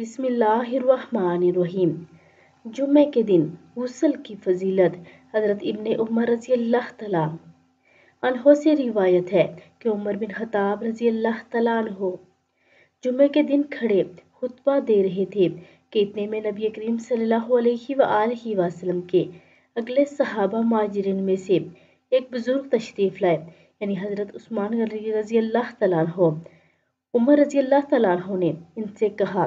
بسم اللہ الرحمن الرحیم۔ جمعہ کے دن غسل کی فضیلت حضرت ابن عمر رضی اللہ تعالیٰ عنہ۔ سے روایت ہے کہ عمر بن خطاب رضی اللہ تعالیٰ عنہ جمعہ کے دن کھڑے خطبہ دے رہے تھے کہ اتنے میں نبی کریم صلی اللہ علیہ وآلہ وسلم کے اگلے صحابہ مہاجرین میں سے ایک بزرگ تشریف لائے یعنی حضرت عثمان رضی اللہ تعالیٰ عنہ۔ عمر رضی اللہ تعالیٰ عنہ نے ان سے کہا